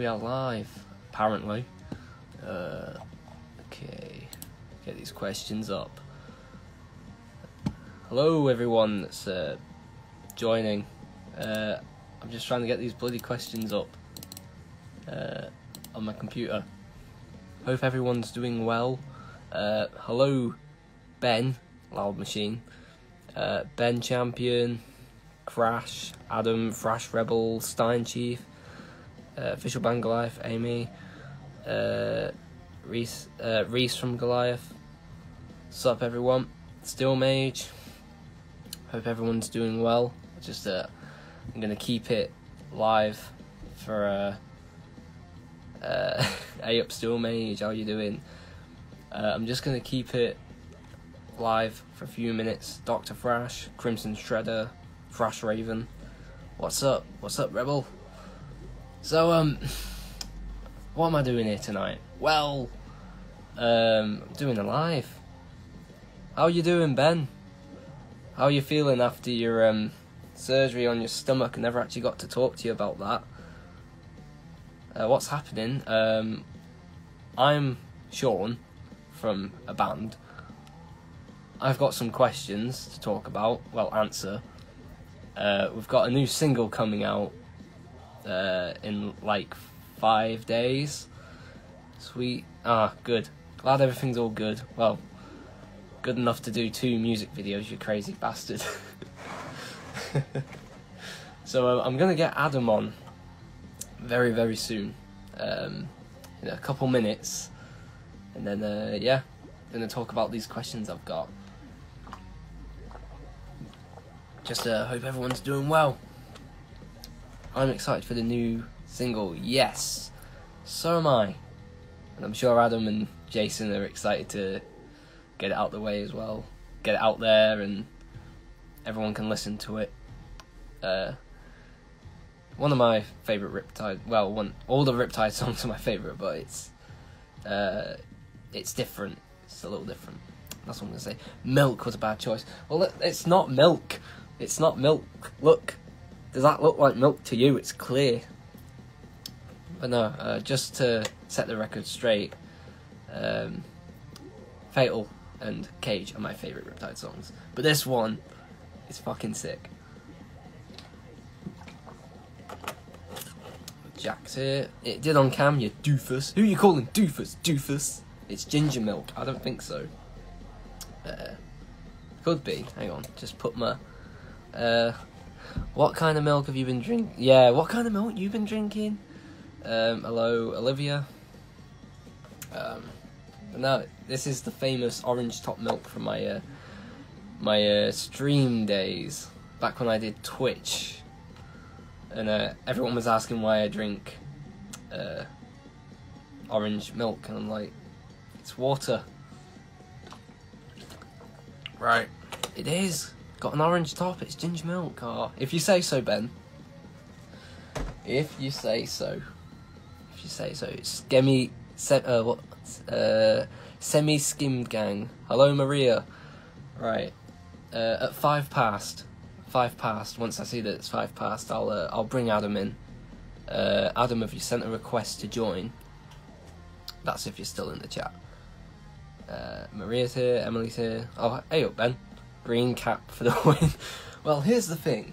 We are live, apparently. Uh, okay, get these questions up. Hello, everyone that's uh, joining. Uh, I'm just trying to get these bloody questions up uh, on my computer. Hope everyone's doing well. Uh, hello, Ben, Loud Machine. Uh, ben Champion, Crash, Adam, Thrash Rebel, Stein Chief, uh, Official Band Goliath, Amy, uh, Reese, uh, Reese from Goliath. Sup everyone, Steel Mage. Hope everyone's doing well. Just uh, I'm gonna keep it live for uh, uh, hey up Steel Mage. How you doing? Uh, I'm just gonna keep it live for a few minutes. Doctor Thrash, Crimson Shredder, Thrash Raven. What's up? What's up, Rebel? So um, what am I doing here tonight? Well, um, I'm doing a live. How are you doing, Ben? How are you feeling after your um surgery on your stomach? I never actually got to talk to you about that. Uh, what's happening? Um, I'm Sean from a band. I've got some questions to talk about. Well, answer. Uh, we've got a new single coming out uh, in like five days. Sweet. Ah, good. Glad everything's all good. Well, good enough to do two music videos, you crazy bastard. so uh, I'm gonna get Adam on very, very soon. Um, in a couple minutes. And then, uh, yeah, gonna talk about these questions I've got. Just uh, hope everyone's doing well. I'm excited for the new single, yes. So am I. And I'm sure Adam and Jason are excited to get it out the way as well. Get it out there and everyone can listen to it. Uh, one of my favourite Riptide, well, one all the Riptide songs are my favourite, but it's uh, it's different. It's a little different. That's what I'm gonna say. Milk was a bad choice. Well, it's not milk. It's not milk. Look, does that look like milk to you? It's clear. But no, uh, just to set the record straight, um, Fatal and Cage are my favourite Riptide songs. But this one is fucking sick. Jack's here. It did on cam, you doofus. Who you calling doofus? Doofus. It's ginger milk. I don't think so. Uh, could be. Hang on. Just put my uh, what kind of milk have you been drinking? Yeah, what kind of milk you've been drinking? Um, hello, Olivia. Um, no, this is the famous orange top milk from my uh, my uh, stream days back when I did Twitch, and uh, everyone was asking why I drink uh, orange milk, and I'm like, it's water. Right, it is. Got an orange top, it's ginger milk. Oh, if you say so, Ben. If you say so. If you say so. Skemmy, se- uh, what? Uh, semi-skimmed gang. Hello, Maria. Right. Uh, at five past. Five past. Once I see that it's five past, I'll uh, I'll bring Adam in. Uh, Adam, have you sent a request to join? That's if you're still in the chat. Uh, Maria's here, Emily's here. Oh, hey up, Ben green cap for the win. well, here's the thing.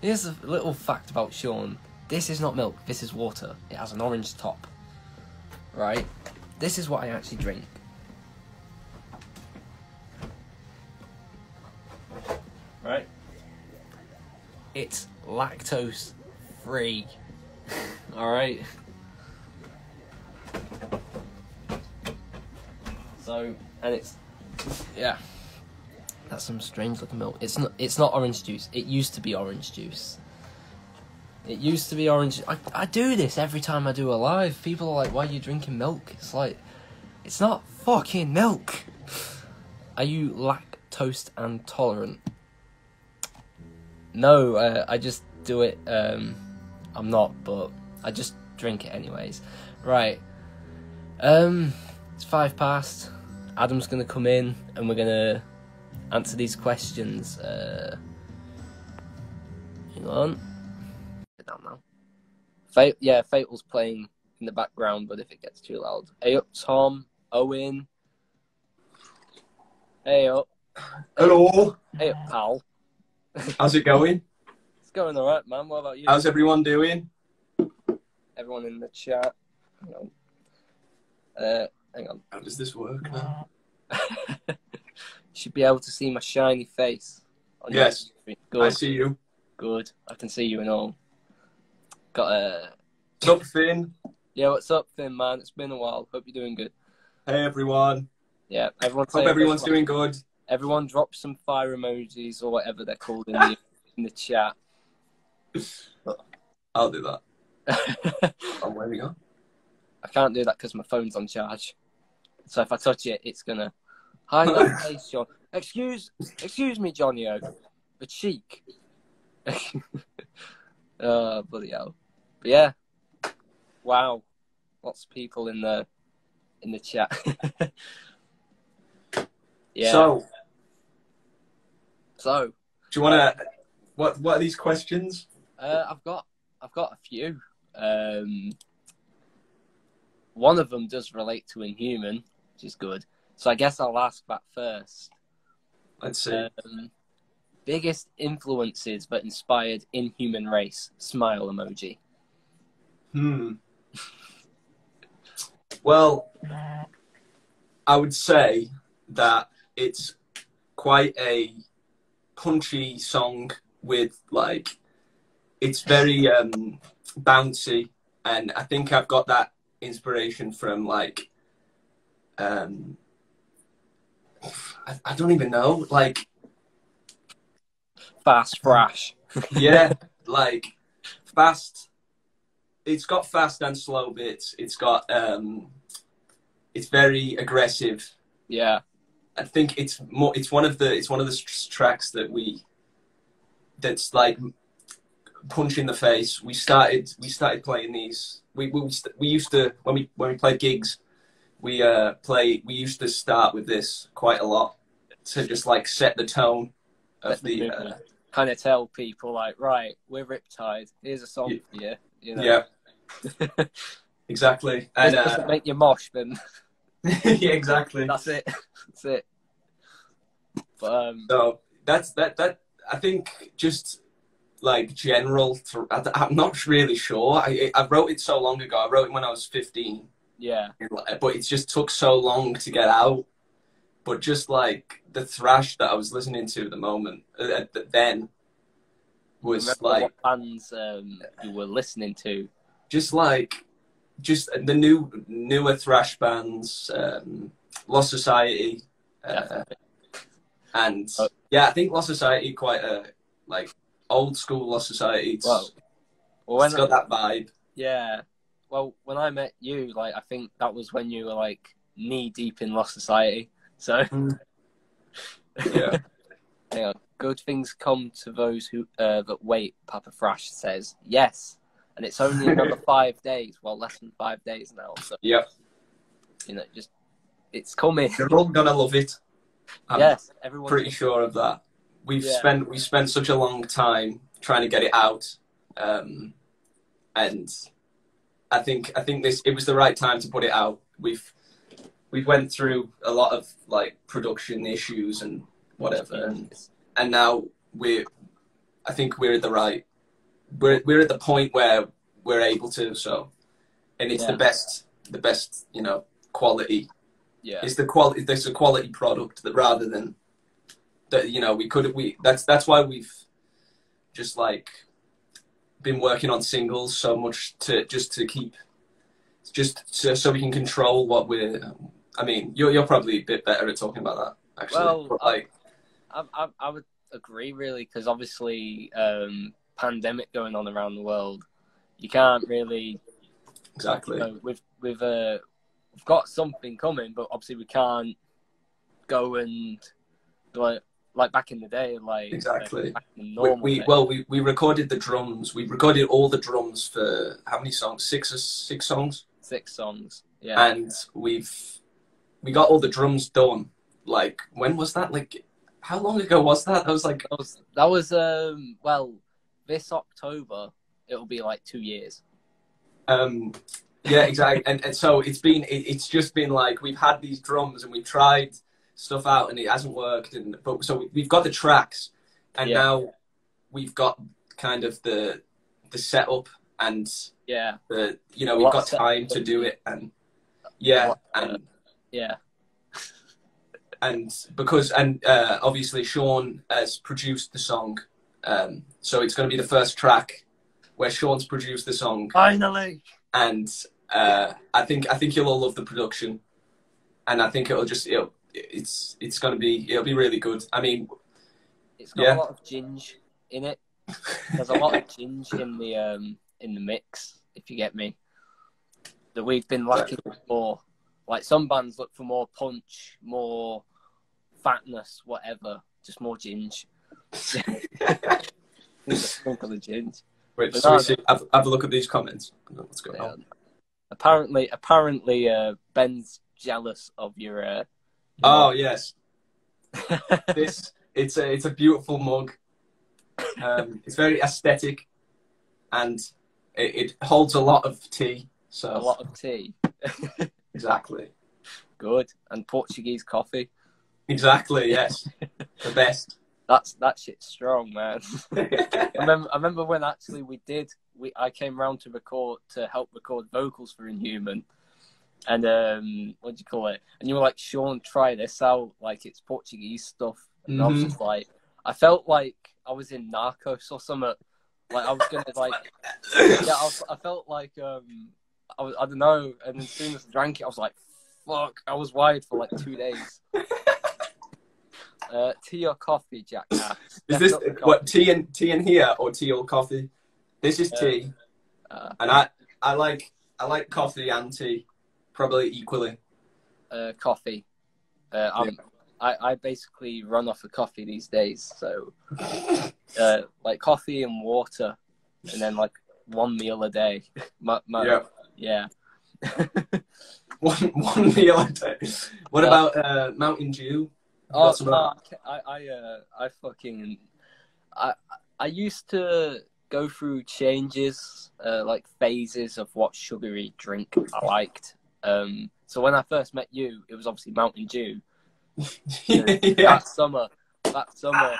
Here's a little fact about Sean. This is not milk, this is water. It has an orange top. Right? This is what I actually drink. Right? It's lactose free. Alright? So, and it's, yeah. That's some strange looking milk. It's not. It's not orange juice. It used to be orange juice. It used to be orange. I I do this every time I do a live. People are like, "Why are you drinking milk?" It's like, it's not fucking milk. Are you lactose intolerant? No, uh, I just do it. Um, I'm not, but I just drink it anyways. Right. Um, it's five past. Adam's gonna come in, and we're gonna answer these questions. Uh, hang on. Get down now. Fate, yeah, Fatal's playing in the background, but if it gets too loud. Hey up, Tom, Owen. Hey up, Hello. hey up, pal. How's it going? It's going alright, man. What about you? How's everyone doing? Everyone in the chat. Hang on. Uh, hang on. How does this work now? should be able to see my shiny face. On your Yes. I see you. good. I can see you and all. Got a. What's up, Finn? Yeah, what's up, Finn, man? It's been a while. Hope you're doing good. Hey, everyone. Yeah, everyone. Hope everyone's doing good. Everyone drop some fire emojis or whatever they're called in the in the chat. I'll do that. Oh, where we go? I can't do that because my phone's on charge. So if I touch it, it's gonna. Hi, nice face, John. Excuse, excuse me, Johnny O. The cheek. oh bloody hell! But yeah, wow, lots of people in the in the chat. yeah. So, so do you want to? What What are these questions? Uh, I've got I've got a few. Um, one of them does relate to Inhuman, which is good. So I guess I'll ask that first. Let's see. Um, biggest influences that inspired Inhuman Race? Smile emoji. Hmm. Well, I would say that it's quite a punchy song with like it's very um bouncy and I think I've got that inspiration from like um I, I don't even know like Fast Thrash. yeah like fast it's got fast and slow bits. It's got um it's very aggressive. Yeah, i think it's more it's one of the it's one of the tracks that we that's like punch in the face. We started we started playing these. We we, we used to when we when we played gigs we uh play we used to start with this quite a lot to just like set the tone of the uh, kind of tell people like, right, we're Riptide. Here's a song Yeah. for you. You know, yeah exactly and doesn't uh, make you mosh, then yeah exactly that's it. That's it. But um, So that's that. That I think just like general. Th- I, I'm not really sure. I I wrote it so long ago. I wrote it when I was 15, yeah, but it just took so long to get out. But just like the thrash that I was listening to at the moment, uh, then was like what bands um, you were listening to? just like just the new newer thrash bands, um, Lost Society, uh, and Oh. yeah, I think Lost Society quite a like old school Lost Society. It's, Well, Well, when it's got that vibe. yeah, well, when I met you, like I think that was when you were like knee deep in Lost Society. So Yeah, on. Good things come to those who uh, that wait. Papa Thrash says yes, and it's only another five days. Well, less than five days now. So yeah, you know, just it's coming. they're all gonna love it. I'm yes, everyone. pretty sure of that. We've Yeah. spent we spent such a long time trying to get it out, um, and I think I think this it was the right time to put it out. We've we've went through a lot of like production issues and whatever, and and now we're I think we're at the right we're we're at the point where we're able to so and it's Yeah. the best the best you know quality Yeah, it's the quality it's a quality product that rather than that you know we could we that's that's why we've just like been working on singles so much to just to keep just so, so we can control what we're I mean you're you're probably a bit better at talking about that actually Well, but like I, I, I would agree really because obviously um, pandemic going on around the world, you can't really exactly. you know, we've we've uh, we've got something coming, but obviously we can't go and like like back in the day, like Exactly. back in the we, we well we, we recorded the drums we recorded all the drums for how many songs six or six songs six songs. Yeah, and we've we got all the drums done like when was that like how long ago was that that was like that was that was um well this October it'll be like two years. um Yeah, exactly. And, and so it's been, it, it's just been like we've had these drums and we've tried stuff out and it hasn't worked. And but so we've got the tracks, and Yeah. now we've got kind of the the setup and Yeah, the you know we've lot got time to do it and yeah and yeah, and because and uh, obviously Sean has produced the song, um, so it's going to be the first track where Sean's produced the song, finally. and uh, I think I think you'll all love the production, and I think it'll just it'll, it's it's going to be it'll be really good. I mean, It's got Yeah. a lot of ginge in it. There's a lot of ginge in the um in the mix, if you get me. That we've been lacking more. Like some bands look for more punch, more fatness, whatever. Just more ginge. Sprinkle of ginge. wait, so no, see, have, have a look at these comments. What's going on? Apparently, apparently, uh, Ben's jealous of your. Uh, Oh yes, this it's a it's a beautiful mug. Um, it's very aesthetic, and it, it holds a lot of tea. So a lot of tea. exactly, Good and Portuguese coffee. exactly. Yes, the best. That's that shit's strong, man. I remember, I remember when actually we did. We I came round to record to help record vocals for Inhuman, and um, what do you call it? And you were like, Sean, try this out. Like it's Portuguese stuff. And I was Mhm. just like, I felt like I was in Narcos or something. Like I was gonna like, yeah, I, was, I felt like um, I was, I don't know. And as soon as I drank it, I was like, fuck. I was wired for like two days. Uh, tea or coffee, jackass? Is this what tea and tea in here or tea or coffee? This is tea, Uh, and I I like I like coffee and tea probably equally. uh, coffee. Uh, I'm, I, I basically run off of coffee these days. So, uh, like coffee and water, and then like one meal a day. My, my, Yeah. yeah. One one meal a day. What Yeah. about uh, Mountain Dew? Oh, Got some of that? fuck. I, I, uh, I fucking, I, I used to go through changes, uh, like phases of what sugary drink I liked. Um, so when I first met you, it was obviously Mountain Dew. yeah. that summer, that summer,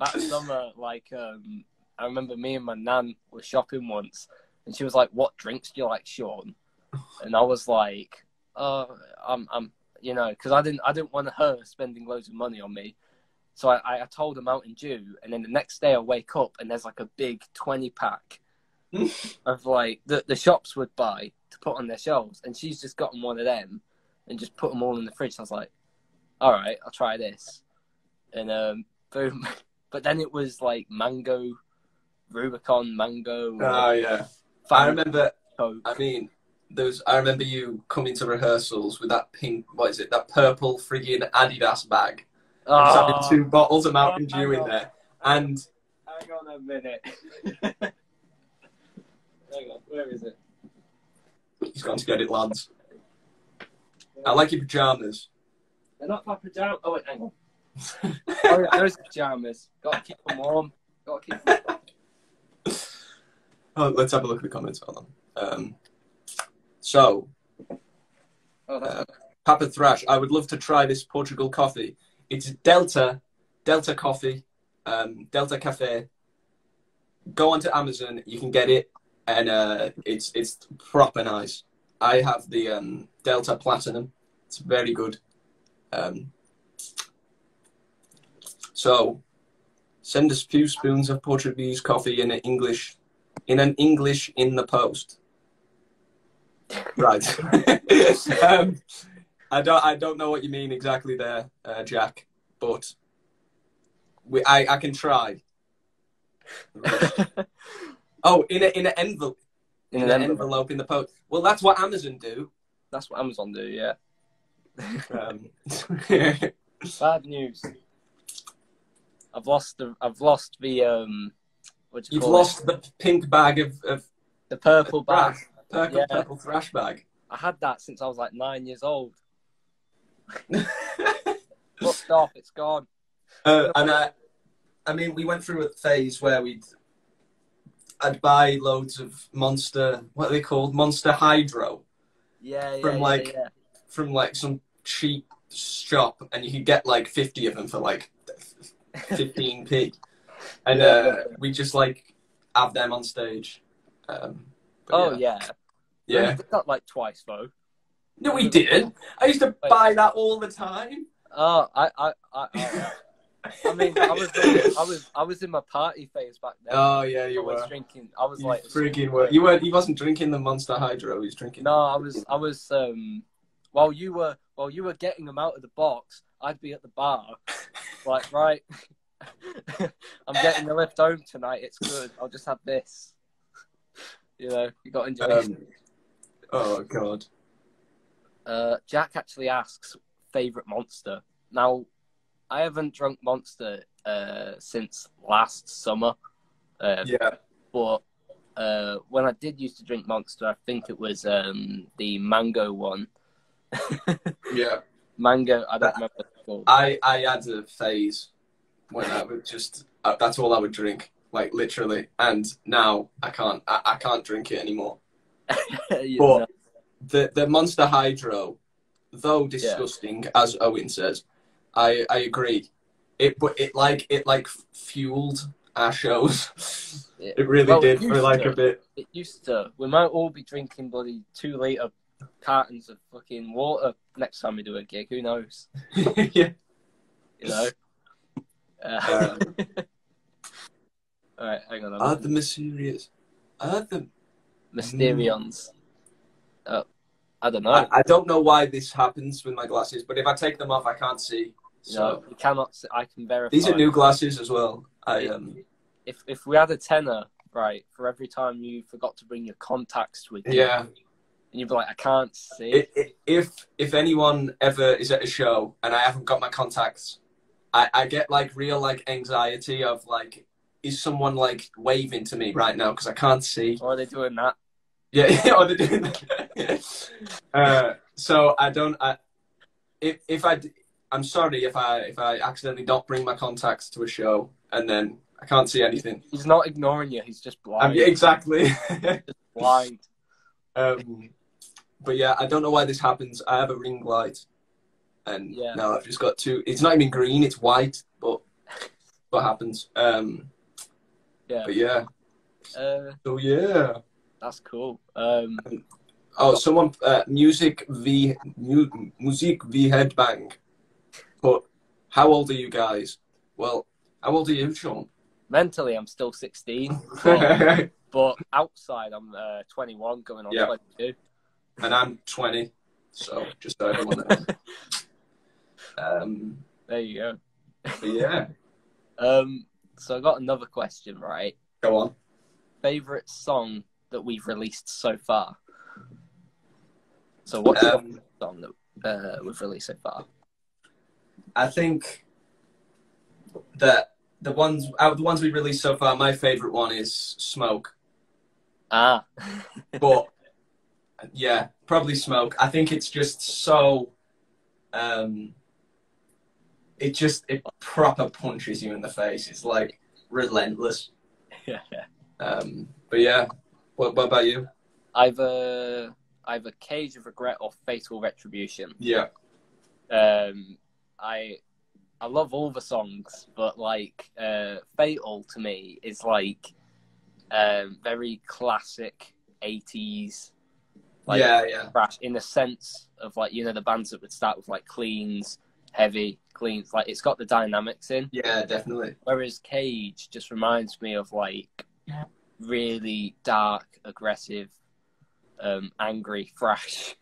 that summer, like um, I remember me and my nan were shopping once, and she was like, "What drinks do you like, Sean?" And I was like, "Oh, I'm, I'm, you know, because I didn't, I didn't want her spending loads of money on me." So I, I told her Mountain Dew, and then the next day I wake up and there's like a big twenty pack of like the the shops would buy to put on their shelves, and she's just gotten one of them and just put them all in the fridge. I was like, all right, I'll try this, and um, boom. But then it was like mango, Rubicon mango. Oh yeah. I remember. Coke. I mean, those. I remember you coming to rehearsals with that pink. What is it? That purple friggin' Adidas bag. Oh, having two bottles of Mountain Dew in there, and hang on a minute. hang on, where is it? he's gone to get it, lads. I like your pajamas. They're not my pajamas. Oh wait, hang on. Oh yeah, those pajamas. Got to keep them warm. Got to keep them. Oh, let's have a look at the comments. Hold on. Um, so, Oh, Uh, Papa Thrash, I would love to try this Portugal coffee. It's Delta, Delta Coffee, um, Delta Cafe. Go onto Amazon, you can get it, and uh, it's it's proper nice. I have the um, Delta Platinum. It's very good. Um, so, send us few spoons of Portuguese coffee in an English, in an English in the post. Right. um, I don't I don't know what you mean exactly there, uh, Jack, but we, I I can try. Oh, in a in an envelope in in an envelope. envelope in the post. Well, that's what Amazon do. That's what Amazon do. Yeah. Um, Bad news. I've lost the. I've lost the. Um. What you you've lost it? the pink bag of, of the purple bag. purple, Yeah. purple thrash bag. I had that since I was like nine years old. Looked off. It's gone. Uh, and I, I mean, we went through a phase where we'd I'd buy loads of Monster. What are they called? Monster Hydro Yeah, yeah, From, yeah, like, yeah. from like some cheap shop, and you could get like fifty of them for like fifteen p. And uh, we just like have them on stage. Um, Oh yeah. yeah. Not like twice though. No, we didn't. I used to buy that all the time. Oh, I, I, I, I, I mean, I was, I was, I was in my party phase back then. Oh yeah, you I was were. drinking. I was You like, freaking were. You weren't. He wasn't drinking the Monster Hydro. He was drinking. no, I was, I was. Um, while you were, while you were getting them out of the box, I'd be at the bar, like, right. I'm getting the lift home tonight. It's good. I'll just have this. You know, you got enjoy. Um, oh god. Uh, Jack actually asks favorite monster. Now, I haven't drunk Monster uh, since last summer, uh, Yeah. but uh, when I did used to drink Monster, I think it was um, the mango one. Yeah. mango, I don't remember called. I I had a phase when I would just. Uh, that's all I would drink, like literally. And now I can't. I, I can't drink it anymore. You but- know, The the Monster Hydro, though disgusting, as Owen says, I I agree. It but it like it like fueled our shows. Yeah. It really Well, did it for like to. a bit. it used to. We might all be drinking bloody two liter cartons of fucking water next time we do a gig. Who knows? yeah. You know. Uh, Um, all right, hang on. Are the mysterious? Are the Mysterions. Uh, I don't know. I, I don't know why this happens with my glasses, but if I take them off, I can't see. So know, we cannot. I can verify. these are new glasses as well. I um If if we had a tenner, right, for every time you forgot to bring your contacts with you, yeah. and you'd be like, I can't see. I i if if anyone ever is at a show and I haven't got my contacts, I I get like real like anxiety of like is someone like waving to me right now because I can't see. or are they doing that? Yeah, yeah, or they're doing that. uh, so I don't. I, if if I'm sorry if I if I accidentally don't bring my contacts to a show and then I can't see anything. He's not ignoring you. He's just blind. yeah, exactly. blind. um, but yeah, I don't know why this happens. I have a ring light, and Yeah. now I've just got two. It's not even green; it's white. But what happens? Um, Yeah. but yeah. Uh, So yeah. That's cool. Um, Oh, someone uh, music v mu- music v headbang. But how old are you guys? Well, how old are you, Sean? mentally, I'm still 16, but, but outside, I'm uh, 21, going on Yeah. 22. I'm 20, so just so everyone knows. Um, There you go. yeah, Um, so I got another question, right? go on. Favorite song that we've released so far. So what's Um, the song that uh, we've released so far? I think that the ones out of the ones we released so far, my favorite one is Smoke. Ah, but yeah, probably smoke. I think it's just so. Um, it just it proper punches you in the face. It's like relentless. yeah. Um, but yeah, what, what about you? Either either Cage of Regret or Fatal Retribution. Yeah, Um, I I love all the songs, but like uh, Fatal to me is like um, very classic '80s. Like, yeah, yeah, thrash in the sense of like you know the bands that would start with like cleans, heavy cleans. Like it's got the dynamics in. yeah, definitely. Whereas Cage just reminds me of like really dark, aggressive, um, angry thrash.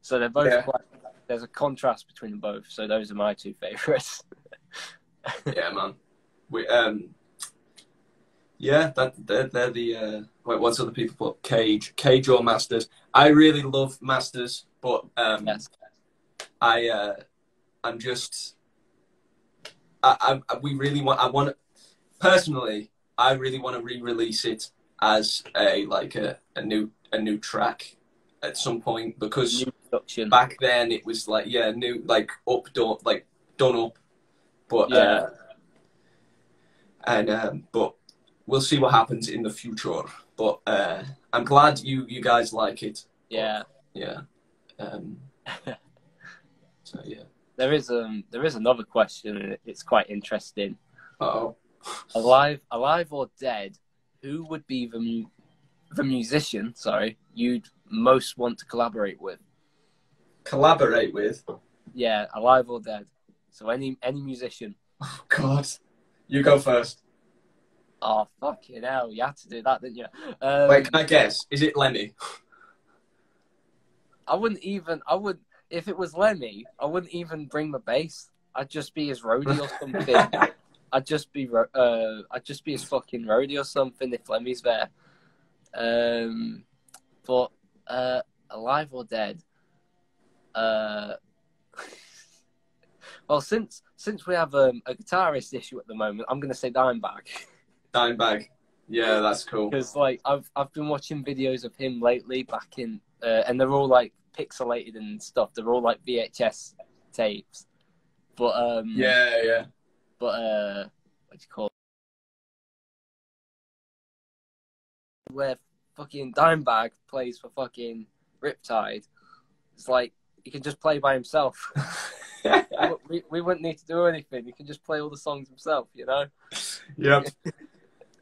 so they're both Yeah. quite. There's a contrast between them both. So those are my two favorites. Yeah, man. We um, yeah, that they're, they're the uh, wait, what's other people put? Cage, Cage or Masters. I really love Masters, but um, yes. I uh, I'm just I, I we really want I want personally I really want to re-release it as a like a, a new a new track at some point because back then it was like yeah new like up done like done up but Yeah. uh, and um, but we'll see what happens in the future. But uh, I'm glad you you guys like it. Yeah. Yeah. Um, so yeah. There is um there is another question and it's quite interesting. Oh. Alive alive or dead, who would be the the musician, sorry, you'd most want to collaborate with? Collaborate with. Yeah, alive or dead. So any any musician. Oh God. You go first. Oh fucking hell, you had to do that, didn't you? Um, Wait, can I guess? Is it Lemmy? I wouldn't even. I would if it was Lemmy. I wouldn't even bring the bass. I'd just be his roadie or something. I'd just be. Uh, I'd just be his fucking roadie or something if Lemmy's there. Um, but uh, alive or dead? Uh, well, since since we have um, a guitarist issue at the moment, I'm gonna say Dimebag. Dimebag. Yeah, that's cool. because like I've I've been watching videos of him lately back in uh, and they're all like pixelated and stuff. They're all like VHS tapes, but um Yeah, yeah. But uh what do you call it? where fucking Dimebag plays for fucking Riptide. It's like he can just play by himself. we, we wouldn't need to do anything. He can just play all the songs himself, you know. yep.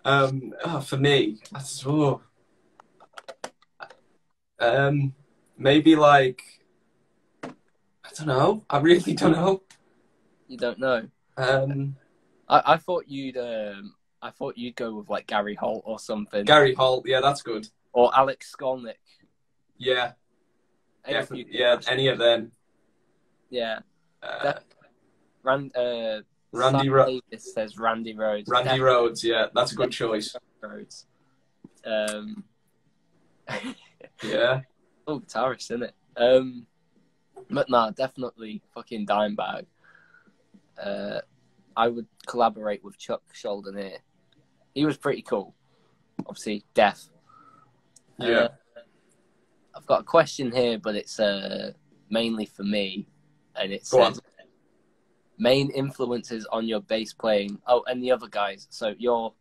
Um, oh, for me, that's, oh. um, maybe like I don't know. I really don't know. You don't know. Um, I, I thought you'd um I thought you'd go with like Gary Holt or something, Gary Holt. Yeah, that's good. or Alex Skolnick. Yeah, Any of definitely. you- Yeah, any of them. yeah. Uh, Rand, uh, Randy Sam Ro- Davis says Randy Rhoads. Randy Definitely Rhoads. Yeah, that's a good choice. Rhoads. Um, Yeah. oh, guitarist, isn't it? Um, but nah, definitely fucking Dimebag. Uh, I would collaborate with Chuck Schuldiner. He was pretty cool. Obviously, deaf. Yeah. Uh, I've got a question here, but it's uh, mainly for me, and it Go on. main influences on your bass playing. Oh, and the other guys. So your,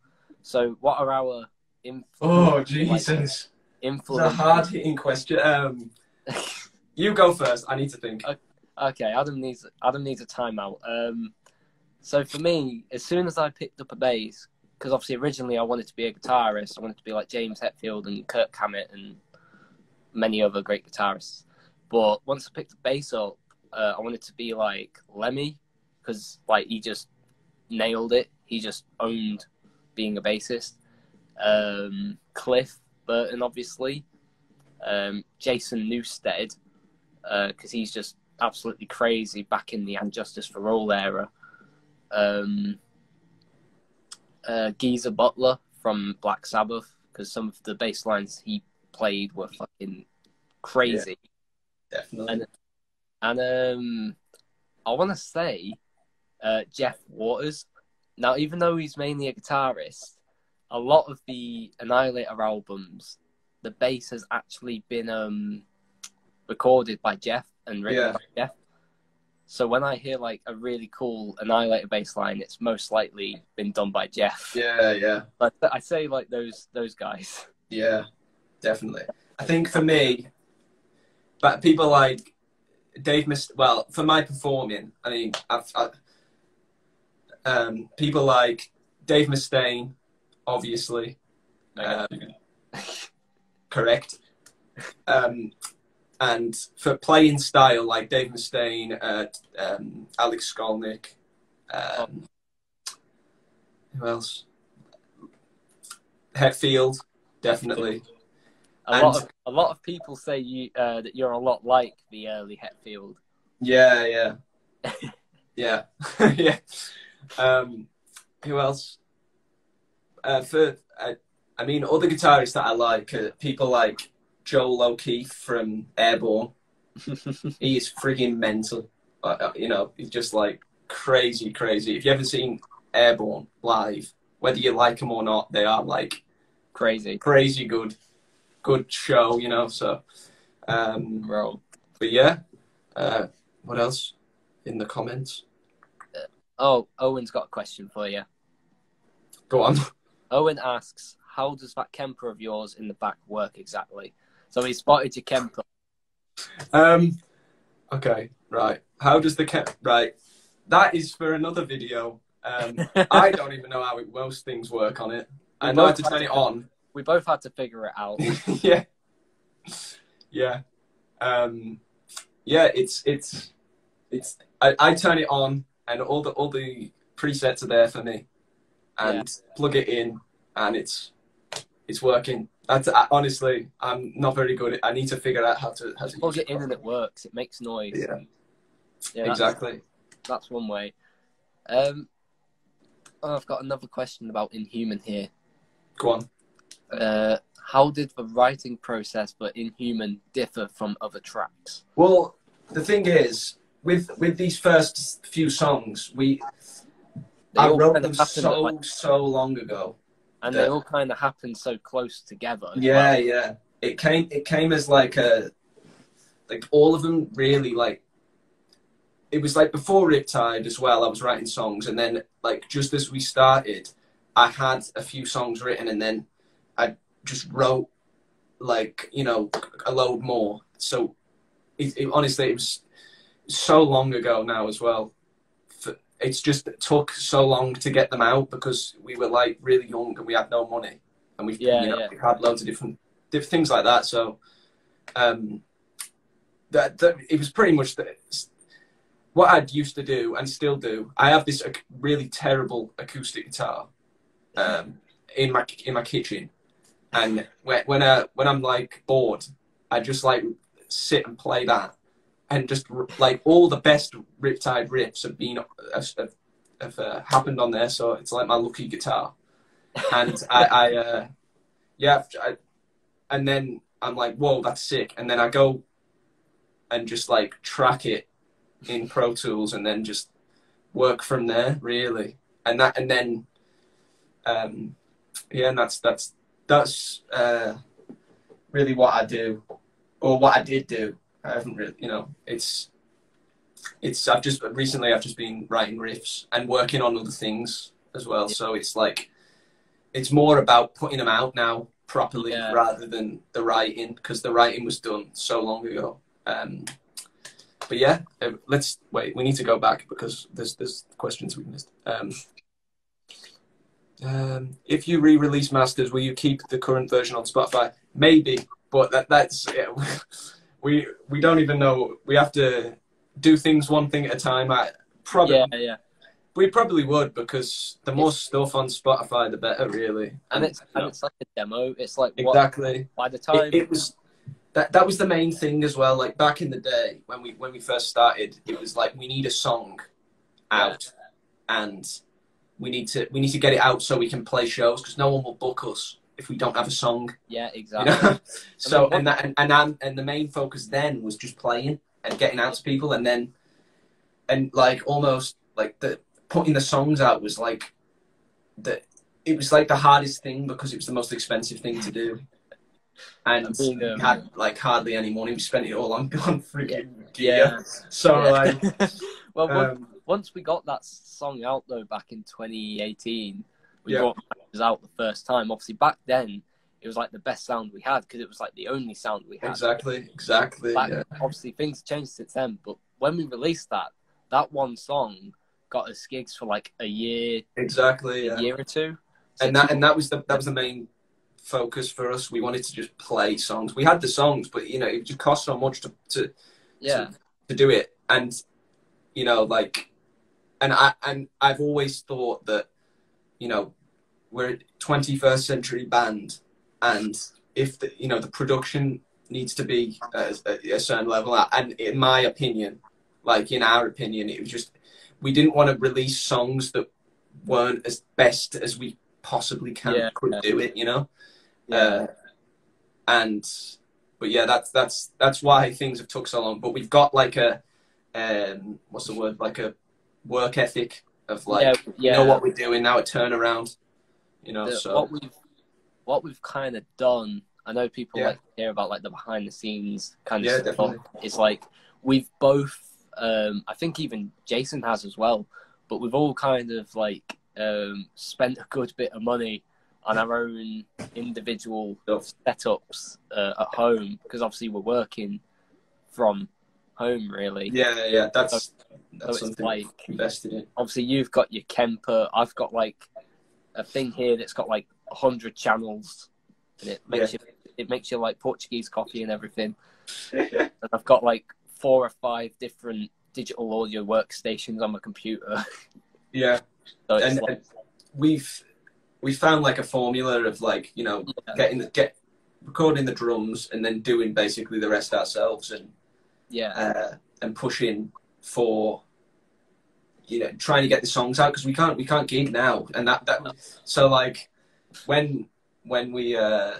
so what are our inf- Oh like, Jesus! It's a hard hitting question. Um, you go first. I need to think. okay, Adam needs Adam needs a timeout. Um, so for me, as soon as I picked up a bass, because obviously originally I wanted to be a guitarist, I wanted to be like James Hetfield and Kirk Hammett and many other great guitarists. But once I picked the bass up, uh, I wanted to be like Lemmy, because like he just nailed it. He just owned being a bassist. Um, Cliff Burton, obviously. Um, Jason Newsted, because he's just absolutely crazy back in the And Justice for All era. Um, uh, Geezer Butler from Black Sabbath, because some of the bass lines he played were fucking crazy. Definitely. And and um, I want to say uh, Jeff Waters. Now, even though he's mainly a guitarist, a lot of the Annihilator albums, the bass has actually been um, recorded by Jeff and Yeah. So when I hear like a really cool Annihilator bass line, it's most likely been done by Jeff. Yeah, yeah. But I say like those those guys. Yeah, definitely. I think for me, but people like Dave Mist. Well, for my performing, I mean, I've, I, um, people like Dave Mustaine, obviously, um, correct. Um, and for playing style, like Dave Mustaine, uh, um, Alex Skolnick, um, who else? Hetfield, definitely. A And- lot of a lot of people say you uh, that you're a lot like the early Hetfield. Yeah, yeah, yeah, yeah. Um, who else? Uh, for I mean, other guitarists that I like, uh, people like Joel O'Keeffe from Airborne. he is frigging mental. Uh, uh, you know, he's just like crazy, crazy. If you ever seen Airborne live, whether you like them or not, they are like Crazy, crazy good, good show. You know, so. Um, bro. but yeah, uh, what else in the comments? Oh, Owen's got a question for you. Go on. Owen asks, "How does that Kemper of yours in the back work exactly?" So he spotted your Kemper. Um, okay, right. How does the Kemper? Right, that is for another video. Um, I don't even know how it, most things work on it. I know how to turn it on. We both had to figure it out. yeah, yeah, um, yeah. It's it's it's. I, I turn it on, and all the all the presets are there for me, and yeah. plug it in, and it's it's working. That's I, honestly, I'm not very good. At, I need to figure out how to how to plug it in, and it works. It makes noise. Yeah, yeah exactly. That's, that's one way. Um, oh, I've got another question about Inhuman here. Go on. Uh, how did the writing process for Inhuman differ from other tracks? Well, the thing is, with with these first few songs, we they I wrote them so like, so long ago, and that, they all kind of happened so close together. Yeah, well. yeah. It came it came as like a like all of them really like it was like before Riptide as well. I was writing songs, and then like just as we started, I had a few songs written, and then I just wrote like you know a load more. So it, it, honestly, it was so long ago now as well. It's just it took so long to get them out because we were like really young and we had no money, and we yeah, you know, yeah. we had loads of different different things like that. So um, that, that it was pretty much the, what I'd used to do and still do. I have this really terrible acoustic guitar um, in my in my kitchen, and when when, I, when I'm like bored, I just like sit and play that, and just like all the best Riptide riffs have been have, have uh, happened on there. So it's like my lucky guitar, and I, I uh, yeah, I, and then I'm like, whoa, that's sick, and then I go and just like track it in Pro Tools, and then just work from there, really, and that, and then, um, yeah, and that's that's that's uh, really what I do, or what I did do. I haven't really, you know, it's it's I've just recently I've just been writing riffs and working on other things as well. So it's like it's more about putting them out now properly yeah. rather than the writing because the writing was done so long ago. Um, but yeah, uh, let's wait. We need to go back because there's there's questions we missed. Um, um, if you re-release masters, will you keep the current version on Spotify? Maybe, but that, that's yeah, we we don't even know. We have to do things one thing at a time. I probably yeah yeah. We probably would because the more stuff on Spotify, the better, really. And, and it's and know. it's like a demo. It's like exactly what, by the time it, it, was. That, that was the main thing as well. Like back in the day when we when we first started, it was like we need a song out, yeah. and we need to we need to get it out so we can play shows because no one will book us if we don't have a song. Yeah, exactly. You know? so and that and and, and the main focus then was just playing and getting out to people and then and like almost like the putting the songs out was like the it was like the hardest thing because it was the most expensive thing to do. And mean, um, had like hardly any money. We spent it all on on freaking yeah. gear. So yeah. like, well, um, once we got that song out though back in 2018, we yeah. brought it out the first time. Obviously, back then it was like the best sound we had because it was like the only sound we had. Exactly, exactly. Back, yeah. Obviously, things changed since then, but when we released that, that one song got us gigs for like a year. Exactly, a yeah. year or two. So and that and that was the that was the main focus for us. We wanted to just play songs. We had the songs, but you know, it just cost so much to to yeah to, to do it, and you know, like and I and I've always thought that you know we're a 21st century band, and if the you know the production needs to be at a certain level, and in my opinion, like in our opinion, it was just we didn't want to release songs that weren't as best as we possibly can yeah, could yeah. do it, you know. Yeah. Uh, and but yeah, that's that's that's why things have took so long. But we've got like a um, what's the word like a work ethic of like yeah, yeah. know what we're doing now a turnaround you know so what we've what we've kind of done i know people yeah. like to hear about like the behind the scenes kind of stuff definitely. it's like we've both um i think even jason has as well but we've all kind of like um spent a good bit of money on our own individual Stuff. setups uh, at home because obviously we're working from home really. Yeah, yeah, that's So that's it's something like invested in. obviously you've got your Kemper. I've got like a thing here that's got like hundred channels, and it makes you it makes you like Portuguese coffee and everything. And I've got like four or five different digital audio workstations on my computer. yeah, So and, like, and we've we found like a formula of like you know yeah, getting the get recording the drums and then doing basically the rest ourselves and yeah, uh, and pushing for you know trying to get the songs out because we can't we can't gig now. And that that so like when when we uh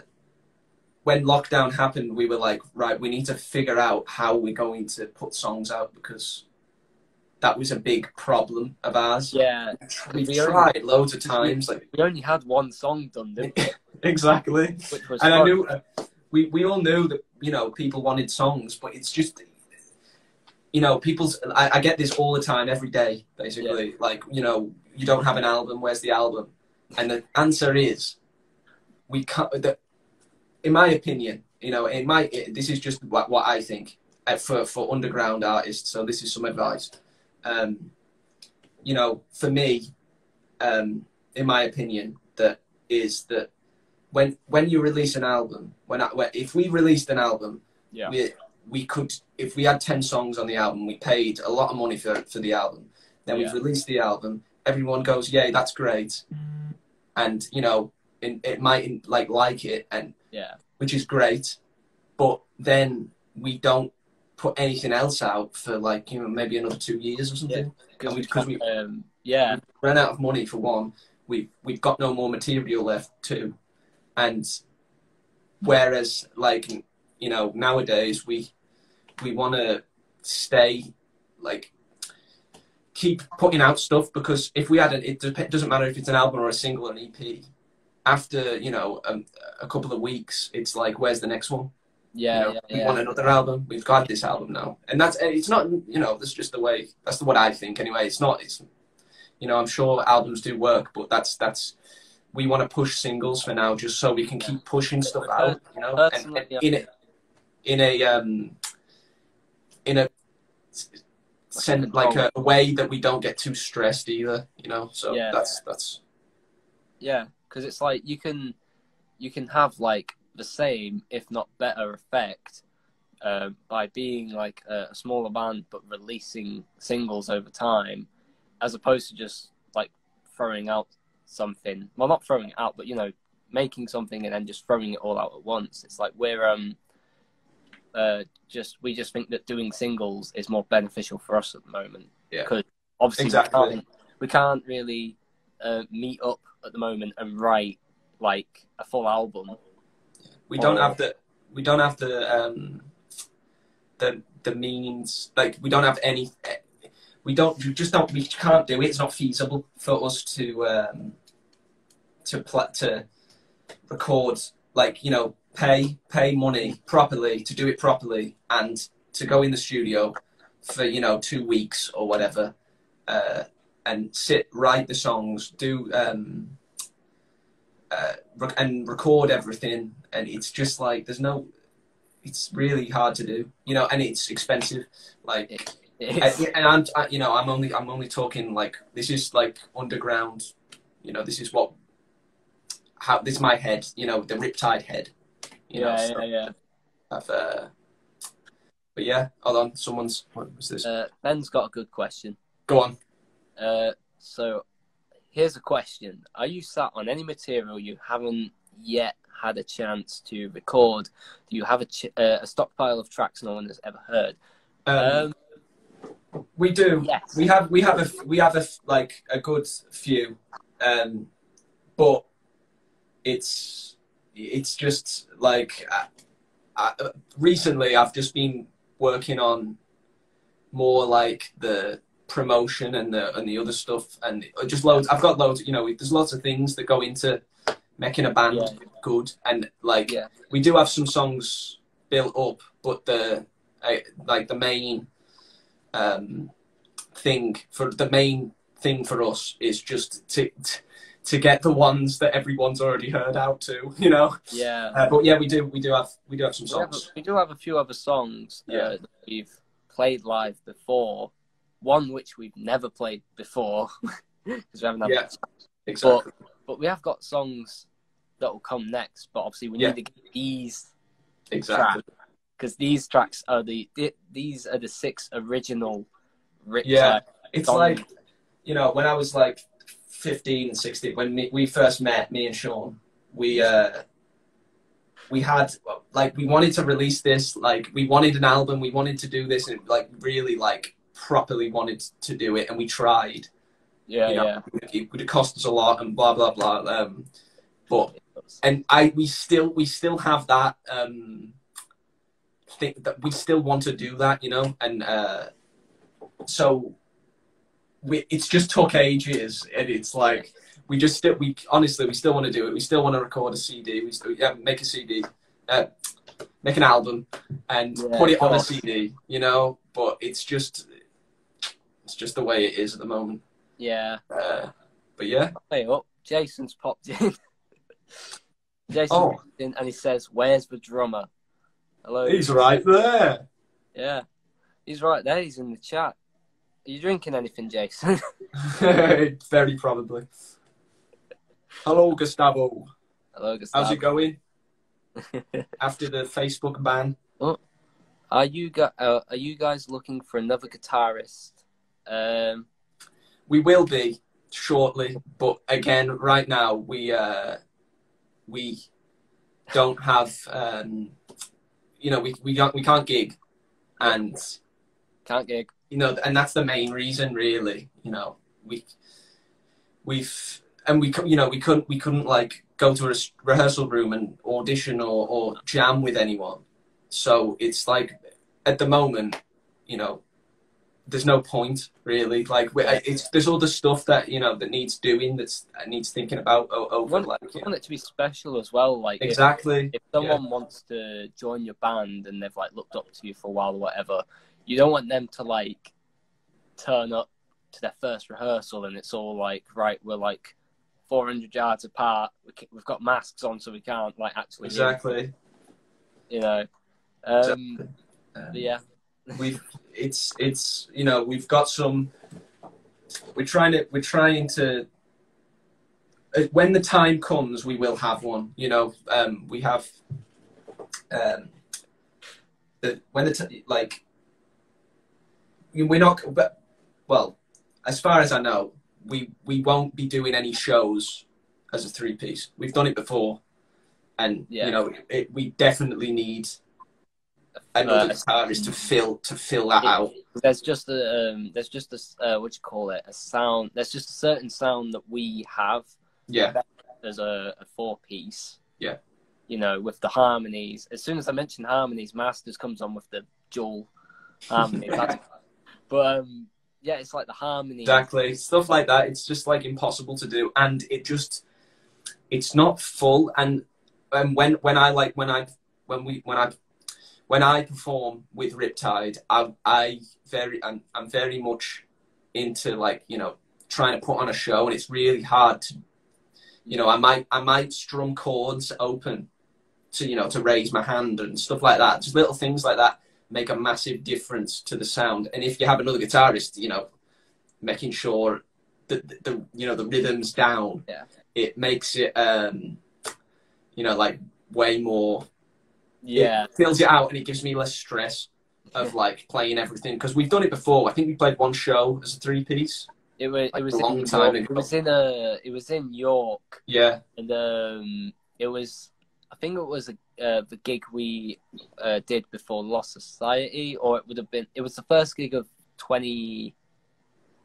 when lockdown happened we were like right we need to figure out how we're going to put songs out because that was a big problem of ours. Yeah. we've We only- tried loads of times like We only had one song done, didn't we? exactly. Which was and I knew uh, we we all knew that you know people wanted songs, but it's just you know people's. I, I get this all the time, every day, basically. Like you know, you don't have an album. Where's the album? And the answer is, we can't. The, in my opinion, you know, in my it, this is just what, what I think uh, for for underground artists. So this is some advice. Um, you know, for me, um, in my opinion, that is that when when you release an album, when, I, when if we released an album, Yeah. we we could if we had ten songs on the album, we paid a lot of money for for the album. Then we've released the album, everyone goes, "Yay, that's great," and you know, it, it might like like it, and Yeah. which is great, but then we don't put anything else out for like you know maybe another two years or something. Because we- we- um, yeah, ran out of money for one. We we've got no more material left too, and whereas like you know nowadays we we want to stay like keep putting out stuff because if we had an it doesn't matter if it's an album or a single or an EP. After you know um, a couple of weeks, it's like where's the next one? yeah, you know, yeah, we yeah. want another album. We've got this album now, and that's it's not you know that's just the way that's what I think anyway. It's not it's you know I'm sure albums do work, but that's that's we want to push singles for now just so we can keep pushing stuff out. You know, and, and in a in a um in a send like a, a way that we don't get too stressed either. You know, so Yeah. that's that's Yeah, because it's like you can you can have like the same, if not better, effect um, by being like a, a smaller band but releasing singles over time, as opposed to just like throwing out something. Well, not throwing it out, but you know, making something and then just throwing it all out at once. It's like we're um uh just we just think that doing singles is more beneficial for us at the moment. Yeah. Because obviously Exactly. we can't we can't really uh, meet up at the moment and write like a full album. we don't have the we don't have the um the the means like we don't have any we don't we just don't we can't do it it's not feasible for us to um to pl- to record like you know pay pay money properly to do it properly and to go in the studio for you know two weeks or whatever uh and sit write the songs do um uh, rec- and record everything. And it's just like there's no it's really hard to do you know and it's expensive. Like It, and, and I'm I, you know I'm only I'm only talking like this is like underground you know this is what how this is my head you know the Riptide head you know yeah, so yeah, yeah. I've, uh, but yeah hold on someone's what was this Uh, Ben's got a good question. go on Uh, so here's a question: Are you sat on any material you haven't yet had a chance to record? Do you have a, ch- uh, a stockpile of tracks no one has ever heard? um, Um, we do yes. we have we have a we have a like a good few um but it's it's just like I, I, recently i've just been working on more like the promotion and the and the other stuff and just loads i've got loads you know there's lots of things that go into making a band Yeah. good and like Yeah. we do have some songs built up but the uh, like the main um thing for the main thing for us is just to to get the ones that everyone's already heard out to, you know. Yeah. Uh, but yeah, we do we do have we do have some We, have songs. we do have a few other songs uh, Yeah. that we've played live before. One which we've never played before because we haven't had Yeah. Exactly. but we have got songs that will come next. But obviously, we Yeah. need to get these exactly. because these tracks are the th- these are the six original. Yeah. It's songs. like you know when I was like 15 and 16 when me, we first met me and Sean we uh we had like we wanted to release this like we wanted an album we wanted to do this and like really like properly wanted to do it and we tried yeah, you know, yeah. it would have cost us a lot and blah blah blah um but and I we still we still have that um think that we still want to do that, you know, and uh so we it's just took ages and it's like we just still we honestly we still want to do it. We still want to record a CD. We still yeah, make a CD, uh, make an album, and Yeah, put it on a. CD. You know, but it's just it's just the way it is at the moment. yeah. Uh, but yeah, Hey up, Jason's popped in. Jason Oh. popped in and he says, "Where's the drummer?" Hello. he's right there. Yeah, he's right there. He's in the chat. Are you drinking anything, Jason? Very probably. Hello, Gustavo. Hello, Gustavo. How's it going after the Facebook ban? Are you gu- uh, are you guys looking for another guitarist? Um, We will be shortly, but again, right now we uh, we don't have um, you know we we can't we can't gig, and can't gig. You know and that's the main reason really. You know we we've and we you know we couldn't we couldn't like go to a rehearsal room and audition or, or jam with anyone. So it's like at the moment, you know, there's no point really. Like we, it's there's all the stuff that you know that needs doing that's that needs thinking about o- over Want- like you know. want it to be special as well. Like exactly. if someone wants to join your band and they've like looked up to you for a while or whatever, you don't want them to like turn up to their first rehearsal and it's all like, right, we're like 400 yards apart. We We've got masks on, so we can't like actually, Exactly. you know. Um, Exactly. but yeah, we've it's it's you know we've got some we're trying to we're trying to uh, when the time comes we will have one you know um we have um the when the t- like we're not but well as far as i know we we won't be doing any shows as a three piece we've done it before and Yeah. you know it, we definitely need another Uh, guitarist to fill to fill that out there's just a um, there's just a uh, what do you call it a sound. There's just a certain sound that we have yeah as a, a four piece. Yeah. You know, with the harmonies. As soon as I mention harmonies, Masters comes on with the dual harmony. But um, yeah, it's like the harmony. exactly. Stuff like that. It's just like impossible to do. And it just it's not full. And and when when i like when i when we when i when i perform with riptide i i very i'm, I'm very much into like you know trying to put on a show. And it's really hard to you know i might i might strum chords open to you know to raise my hand and stuff like that. Just little things like that make a massive difference to the sound and if you have another guitarist you know making sure that the, the you know the rhythms down Yeah. it makes it um you know like way more Yeah. it fills it out and it gives me less stress of like playing everything because we've done it before i think we played one show as a three piece It was. Like it was a long time York. ago. It was in a. It was in York, yeah and um, it was. I think it was a, uh, the gig we uh, did before Lost Society, or it would have been. It was the first gig of twenty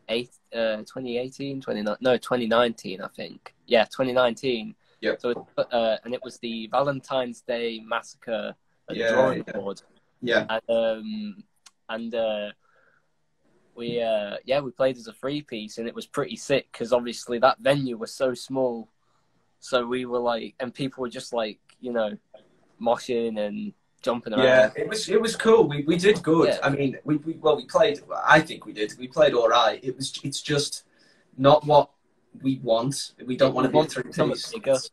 eight, uh, 2018, 29, no, 2019, I think. Yeah, 2019. Yep. So, uh, and it was the Valentine's Day massacre at Yeah, the drawing yeah. board. yeah and um and uh we uh yeah we played as a three piece and it was pretty sick because obviously that venue was so small so we were like and people were just like you know moshing and jumping around yeah it was it was cool we, we did good Yeah. i mean we, we well we played i think we did we played all right it was it's just not what we want. We don't want to be three piece.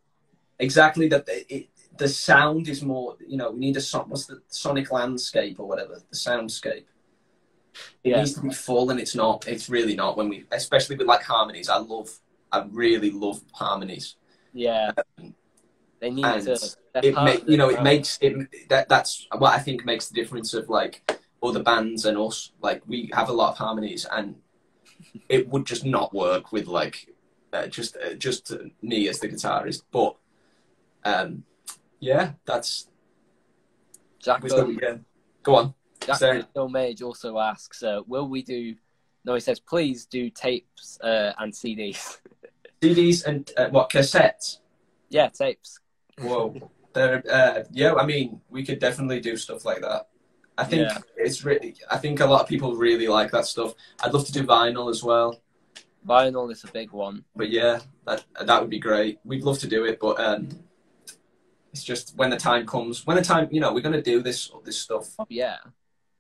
Exactly that. The, it, the sound is more. You know, we need a son- what's the sonic landscape or whatever the soundscape. It Yeah. needs to be full, and it's not. It's really not. When we, especially with like harmonies, I love. I really love harmonies. Yeah. Um, They need And to. it part make of the you know it makes it that that's what I think makes the difference of like other bands and us. Like we have a lot of harmonies, and it would just not work with like uh, just uh, just me as the guitarist. But um, yeah, that's Jack, we still, yeah. Go on. Jack Mage also asks, uh, "Will we do?" No, he says, "Please do tapes uh, and CDs." CDs and uh, what cassettes? yeah, tapes. Whoa, they're uh, yeah. I mean, we could definitely do stuff like that. I think Yeah. it's really. I think a lot of people really like that stuff. I'd love to do vinyl as well. Vinyl is a big one. but yeah, that that would be great. We'd love to do it, but um, it's just when the time comes. When the time, you know, we're gonna do this this stuff. Oh, yeah.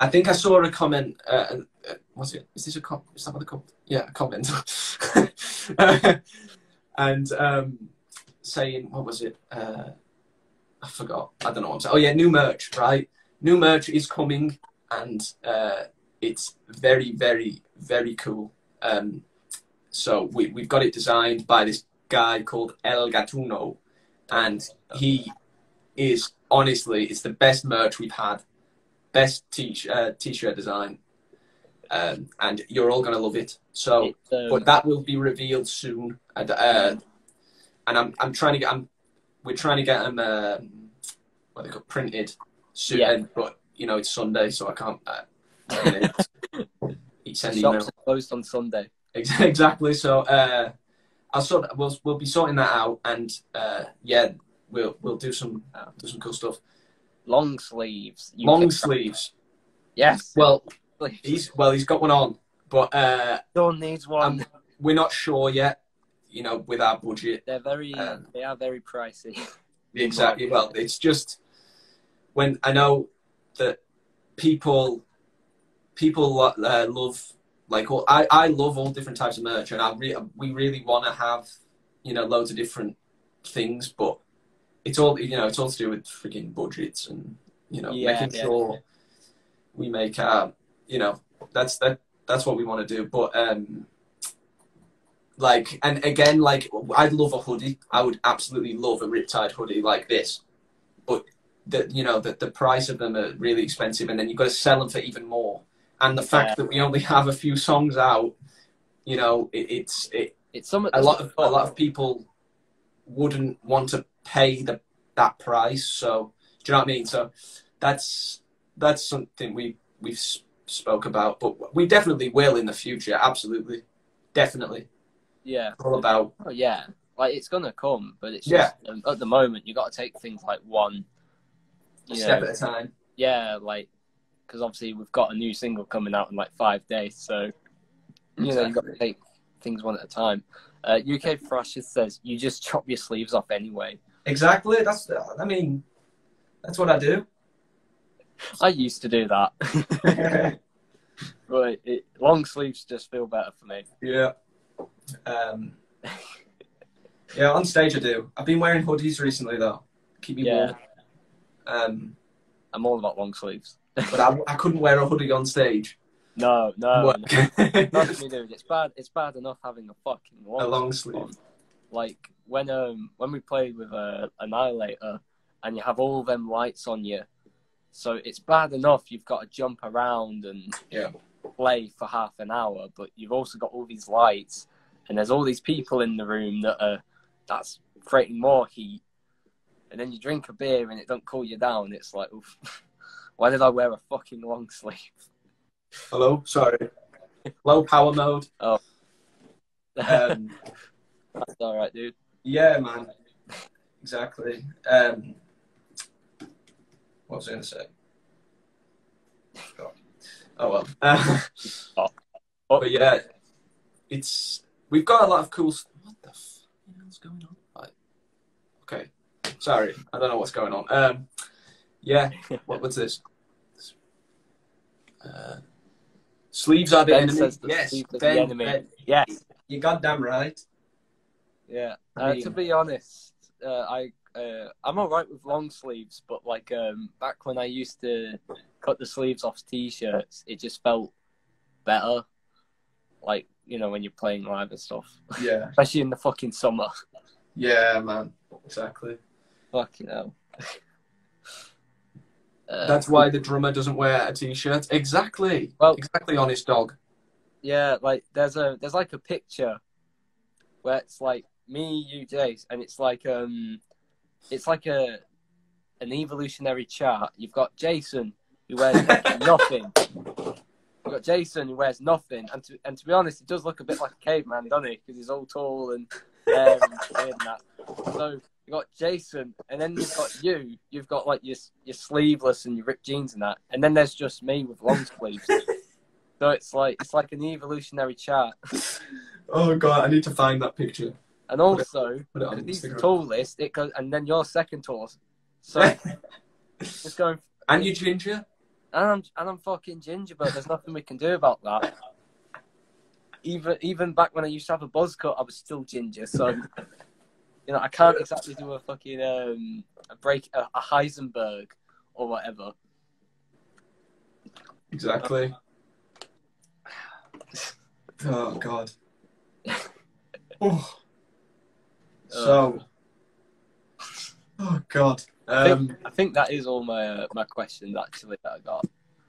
I think I saw a comment. Uh, uh, what's it? Is this a com? Is that what the com? Yeah, a comment. and um, saying what was it? Uh, I forgot. I don't know what I'm saying. Oh yeah, new merch, right? New merch is coming, and uh, it's very, very, very cool. Um, so we we've got it designed by this guy called El Gatuno, and he is honestly it's the best merch we've had, best t uh, t-shirt design, um, and you're all gonna love it. So, um, but that will be revealed soon, and uh, and I'm I'm trying to get I'm we're trying to get them um, what they call printed soon, Yeah. and- but you know it's Sunday, so I can't. Uh, send shops email. are closed on Sunday. Exactly. So uh, I'll sort. We'll we'll be sorting that out, and uh, yeah, we'll we'll do some uh, do some cool stuff. Long sleeves. UK Long crowd. sleeves. Yes. Well, sleeves. he's well, he's got one on, but uh, Dawn needs one. um, we're not sure yet. You know, with our budget. They're very. um, they are very pricey. Exactly. Well, it's just when I know that people people uh, love like all, I I love all different types of merch, and I re- we really want to have you know loads of different things, but it's all you know it's all to do with freaking budgets and you know Yeah, making yeah. sure we make our you know that's that that's what we want to do, but um. Like and again, like I'd love a hoodie. I would absolutely love a Riptide hoodie like this, but the you know the the price of them are really expensive, and then you've got to sell them for even more. And the fact Yeah. that we only have a few songs out, you know, it, it's it, It's some a lot of a lot of people wouldn't want to pay the that price. So do you know what I mean? So that's that's something we we've spoke about, but we definitely will in the future. Absolutely, definitely. Yeah. All about Oh yeah. Like it's gonna come, but it's Yeah. just um, at the moment you got to take things like one. Step know, at a time. yeah, like because obviously we've got a new single coming out in like five days, so you know you got to take things one at a time. Uh, UK Thrasher says you just chop your sleeves off anyway. Exactly. That's I mean, that's what I do. I used to do that, but it, long sleeves just feel better for me. yeah. Um, yeah, on stage I do. I've been wearing hoodies recently though. Keep me Yeah. warm. Um, I'm all about long sleeves. but I, I couldn't wear a hoodie on stage. No, no, no. Trust me, dude. It's bad. It's bad enough having a fucking long a long sleeve sleeve. on. Like when um when we played with uh, Annihilator, and you have all them lights on you, so it's bad enough you've got to jump around and Yeah. play for half an hour, but you've also got all these lights, and there's all these people in the room that are that's creating more heat, and then you drink a beer and it don't cool you down. It's like, oof, why did I wear a fucking long sleeve? Hello, sorry. Low power mode. Um, That's all right, dude. yeah, man. Exactly. Um, what was I going to say? God. Oh well. Uh, Oh. but yeah, it's we've got a lot of cool. St- what the f- hell's going on? Right. Okay. Sorry, I don't know what's going on. Um, yeah. What was this? Uh, sleeves are the Ben enemy. the yes, Ben, enemy. Ben, Yes. you're goddamn right. Yeah. Uh, to be honest, uh, I uh, I'm alright with long sleeves, but like um, back when I used to cut the sleeves off t-shirts, it just felt better. Like you know when you're playing live and stuff, Yeah, especially in the fucking summer. yeah, man, exactly. Fucking hell. Uh, That's why the drummer doesn't wear a t-shirt. Exactly. Well- exactly, honest dog. Yeah, like there's a there's like a picture where it's like me, you, Jace, and it's like um, it's like a an evolutionary chart. You've got Jason who wears nothing. You've got Jason who wears nothing, and to and to be honest, he does look a bit like a caveman, doesn't he? Because he's all tall and um, weird and that. So you got Jason, and then you've got you. You've got like your your sleeveless and your ripped jeans and that, and then there's just me with long sleeves. So it's like it's like an evolutionary chart, Oh god, I need to find that picture. and also Put it because he's the tallest, it goes, and then you're second tallest. So just going, and you ginger? And I'm and I'm fucking ginger, but there's nothing we can do about that. Even even back when I used to have a buzz cut, I was still ginger. So you know I can't exactly do a fucking um a break a, a Heisenberg or whatever. Exactly. Oh god. Oh. So. Oh god. I think, Um, I think that is all my uh, my questions actually that I got.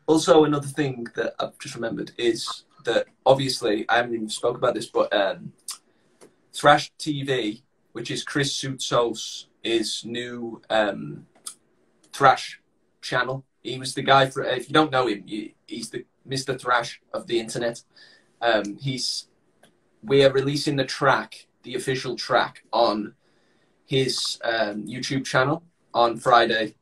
also, another thing that I've just remembered is that obviously I haven't even spoke about this, but um, Thrash TV, which is Chris Soutsos, is new um, Thrash channel. He was the guy for. If you don't know him, he's the Mr. Thrash of the internet. Um, he's. We are releasing the track, the official track, on his um, YouTube channel on Friday.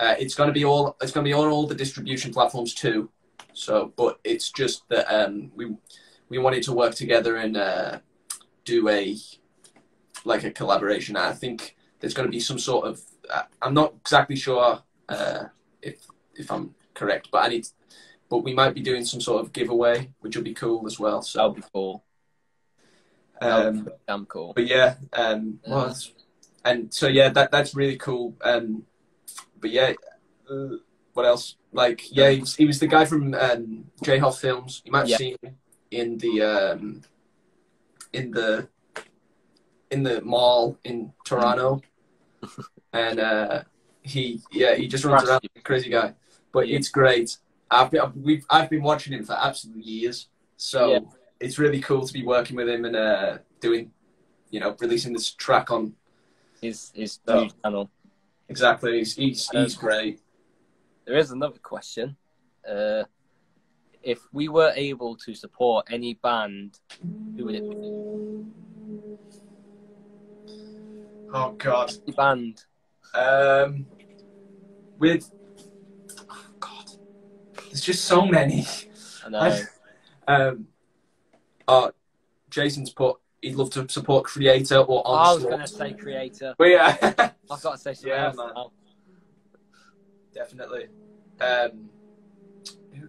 Uh, it's going to be all. It's going to be on all the distribution platforms too. So, but it's just that um, we we wanted to work together and uh, do a like a collaboration. I think there's going to be some sort of. Uh, I'm not exactly sure uh, if if I'm correct, but I need. But we might be doing some sort of giveaway, which will be cool as well. So, would be cool. Um, damn cool. but yeah, um, well, and so yeah, that that's really cool. Um, but yeah, uh, what else? Like yeah, he was, he was the guy from um, J Hoff Films. You might have Yeah. seen him in the um, in the in the mall in Toronto, and uh, he yeah he just runs around like a crazy guy. But Yeah. it's great. I've been we've I've been watching him for absolute years, so Yeah. it's really cool to be working with him and uh, doing you know releasing this track on His his Oh. channel. Exactly. He's he's, he's Um, great. There is another question. Uh, if we were able to support any band, who would it be? Oh God. Any band? Um, with oh God, there's just so many. I know. Um, uh, Jason's put he'd love to support Kreator or I was going to say Kreator. But yeah, I've got to say something Yeah, else man. now. definitely. Um, Do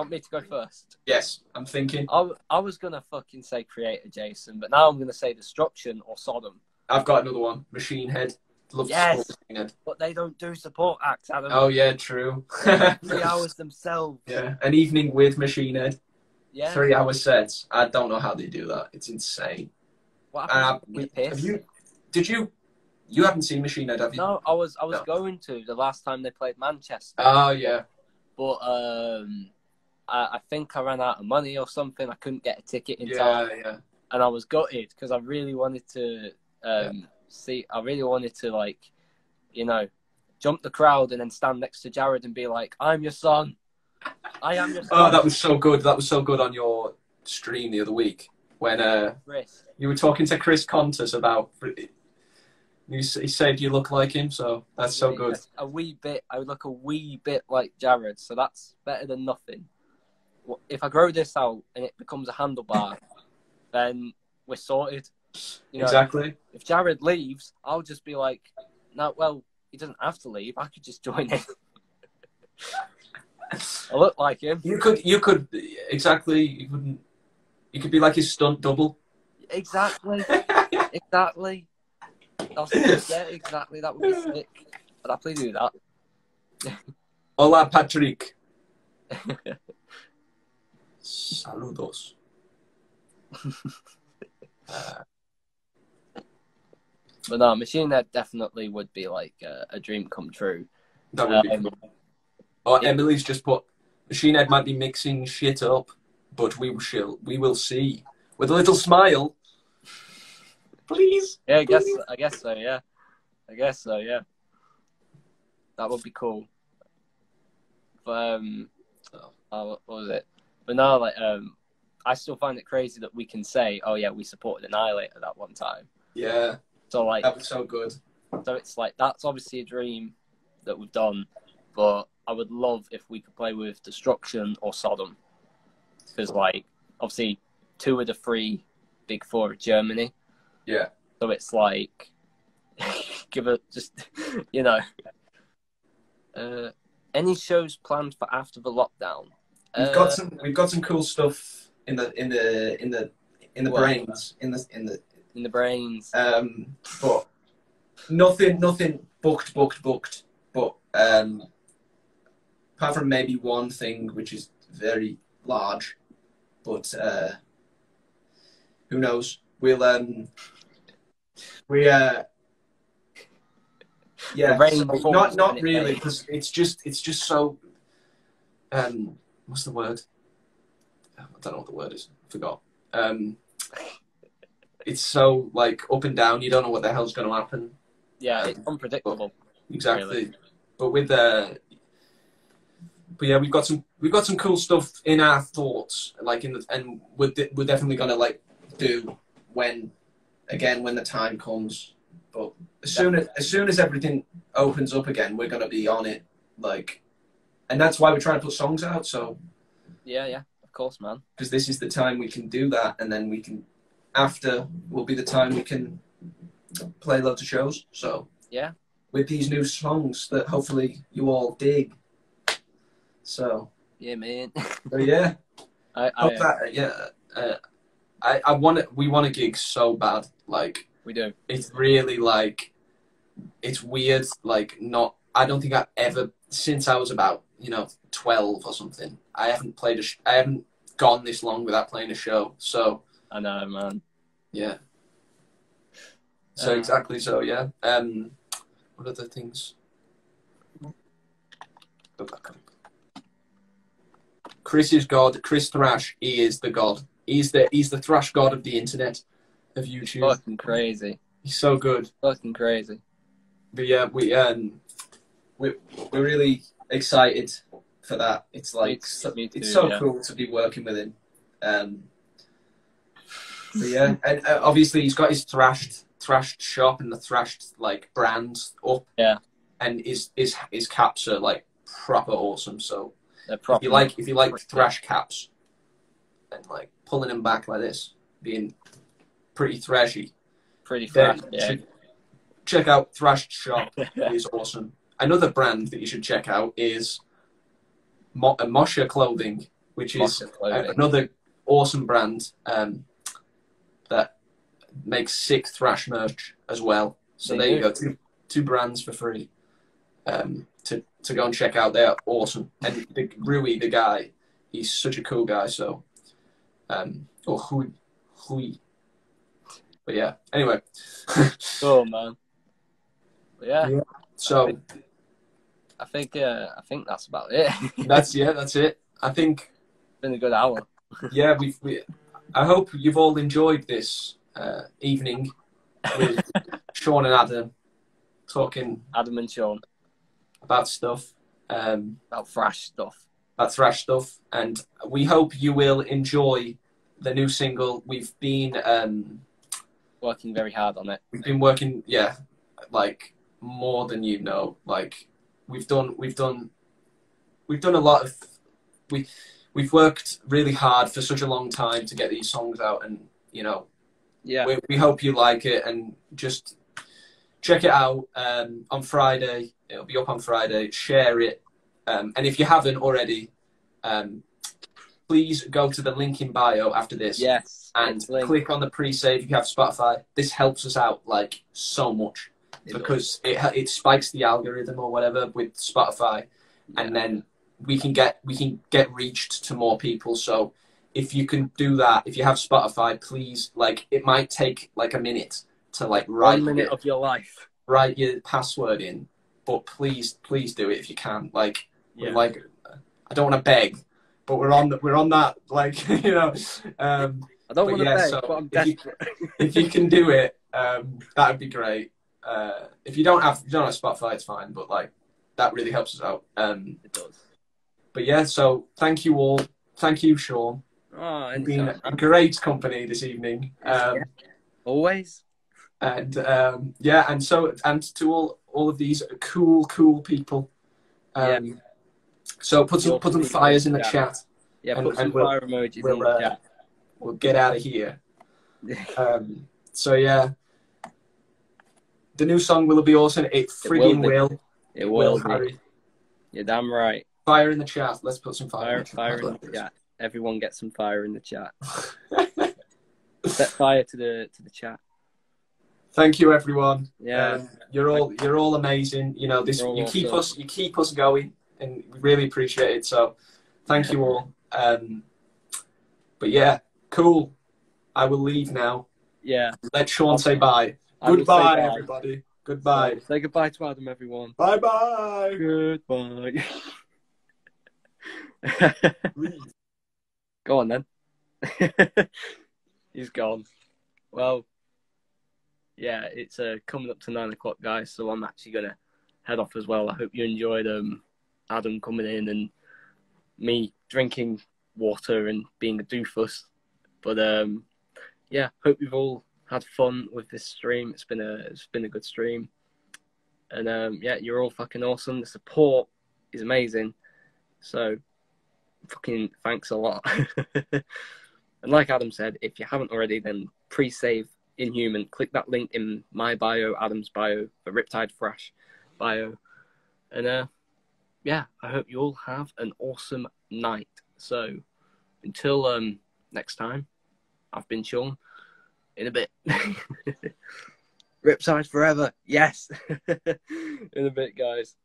you want me to go first? yes, I'm thinking. I, I was going to fucking say Kreator, Jason, but now I'm going to say destruction or Sodom. I've got another one. Machine Head. Love Yes. Machine Head. But they don't do support acts, Adam. Oh yeah, true. Three hours themselves. yeah, an evening with Machine Head. Yeah. Three hour sets. I don't know how they do that. It's insane. What Uh, happened? we- have you? Did you? You haven't seen Machine Head, have you? No, I was I was No. going to the last time they played Manchester, Oh yeah. but um, I, I think I ran out of money or something. I couldn't get a ticket in time, Yeah, yeah. and I was gutted because I really wanted to um, see. I really wanted to like, you know, jump the crowd and then stand next to Jared and be like, "I'm your son. I am son." Oh, that was so good. That was so good on your stream the other week when uh, you were talking to Chris Kontos about. You, he said you look like him, so that's so good. A wee bit. I would look a wee bit like Jared, so that's better than nothing. If I grow this out and it becomes a handlebar, then we're sorted. You know, exactly. if Jared leaves, I'll just be like, no, well, he doesn't have to leave. I could just join in. I look like him. You could. You could exactly. You couldn't. You could be like his stunt double. exactly, exactly. That's, yeah, exactly. That would be sick. I'd happily do that. Hola, Patrick. Saludos. Uh, But no, Machine Head definitely would be like a, a dream come true. that would be Um, cool. Oh, yeah. Emily's just put Machine Head might be mixing shit up, but we shall we will see. With a little smile. Please. Yeah, I guess I guess so. Yeah, I guess so. Yeah, that would be cool. But um, oh, what was it? But now, like um, I still find it crazy that we can say, "Oh yeah, we supported Annihilator that one time." Yeah, So like, that was so good. so it's like that's obviously a dream that we've done, but I would love if we could play with Destruction or Sodom, because like obviously two of the three big four are Germany. Yeah. So it's like, give it just, you know. Uh, any shows planned for after the lockdown? We've Uh, got some we've got some cool stuff in the in the in the in the What? brains in the in the in the brains. um but nothing nothing booked booked booked but um apart from maybe one thing which is very large but uh who knows we'll um we uh yeah so not not really because it's just it's just so um what's the word I don't know what the word is I forgot um it's so like up and down you don't know what the hell's going to happen yeah, it's unpredictable. Exactly. Really. But with uh but yeah, we've got some we've got some cool stuff in our thoughts, like in the, and we're de- we're definitely gonna like do when again when the time comes. But as soon as as soon as everything opens up again, we're gonna be on it. Like, and that's why we're trying to put songs out. So Yeah, yeah, of course, man. because this is the time we can do that, and then we can after will be the time we can play loads of shows. So Yeah. with these new songs that hopefully you all dig. So, Yeah, man. so yeah, I, I, hope that yeah. Uh, I I want it. We want a gig so bad. Like we do. it's really like it's weird. Like not. I don't think I ever since I was about you know twelve or something. I haven't played a. Sh- I haven't gone this long without playing a show. So I know, man. yeah. So Uh, exactly. So yeah. Um, what other things? Go back up. Chris is God. Chris Thrash. He is the God. He's the he's the thrash god of the internet, of YouTube. Fucking crazy. He's so good. Fucking crazy. But yeah, we um, we we're really excited for that. It's like Me- so, too, it's so yeah. cool to be working with him. Um, but yeah, and uh, obviously he's got his thrashed thrashed shop and the thrashed like brand up. Yeah. and his his his caps are like proper awesome. So if you like if you like thrash caps and like pulling them back like this, being pretty thrashy, pretty then fresh. Yeah. check- check out Thrashed Shop. is awesome. Another brand that you should check out is Mo- uh, Mosha Clothing, which is Clothing. another awesome brand um, that makes sick thrash merch as well. So They there you do. go, two, two brands for free um, to to go and check out. They're awesome. And the, Rui, the guy, he's such a cool guy. So, um, or Hui, Hui. But yeah. Anyway, Cool, man. But yeah, Yeah. so. I think uh, I think that's about it. that's yeah, that's it. I think It's been a good hour. yeah, we've. We, I hope you've all enjoyed this uh, evening with Sean and Adam talking Adam and Sean about stuff, um, about thrash stuff. about thrash stuff, and we hope you will enjoy the new single. We've been um, Working very hard on it. we've been working, yeah, like more than you know. Like we've done, we've done, we've done a lot of we we've worked really hard for such a long time to get these songs out, and you know Yeah, we, we hope you like it and just check it out um, on Friday. It'll be up on Friday. Share it, um, and if you haven't already, um, please go to the link in bio after this Yes. and click on the pre-save if you have Spotify. This helps us out like so much It does. because it it spikes the algorithm or whatever with Spotify, and then we can get we can get reached to more people. So if you can do that, if you have Spotify, please like it might take like a minute to like write one minute your, of your life. write your password in, but please please do it if you can. Like Yeah. like I don't want to beg, but we're on we're on that like you know. Um, I don't want to yeah, beg, so but I'm if you- if you can do it, um, that would be great. Uh, if you don't have if you don't have Spotify, it's fine, but like that really helps us out. Um, it does. but yeah, so thank you all. Thank you, Sean. Oh, You've been a great company this evening. Um, Yeah. Always. And um, yeah, and so and to all all of these cool, cool people. Um, So put some put some fires in the the chat. Yeah, And- put some we'll- fire emojis we'll, in the uh, chat. We'll get out of here. Um, so yeah, the new song will be awesome. It frigging be. will. It will be. Harry. You're damn right. Fire in the chat. Let's put some fire. Fire, in the fire in the chat. Everyone get some fire in the chat. Set fire to the to the chat. Thank you, everyone. Yeah. Um, you're all you're all amazing. You know this. You keep awesome. us you keep us going, and we really appreciate it. So, thank you all. Um, but yeah, cool. I will leave now. Yeah. Let Sean say bye. Will say Goodbye, bye. everybody. Goodbye. So, say goodbye to Adam, everyone. Bye bye. Goodbye. Go on then. He's gone. Well, yeah, it's uh, coming up to nine o'clock, guys. So I'm actually gonna head off as well. I hope you enjoyed um, Adam coming in and me drinking water and being a doofus. But um, yeah, hope you've all had fun with this stream. It's been a it's been a good stream, and um, yeah, you're all fucking awesome. The support is amazing. So fucking thanks a lot. and like Adam said, if you haven't already, then pre-save Inhuman. Click that link in my bio, Adam's bio, the Riptide Thrash bio. And uh, yeah, I hope you all have an awesome night. So until um, next time, I've been Sean. In a bit. Riptide forever. Yes. in a bit, guys.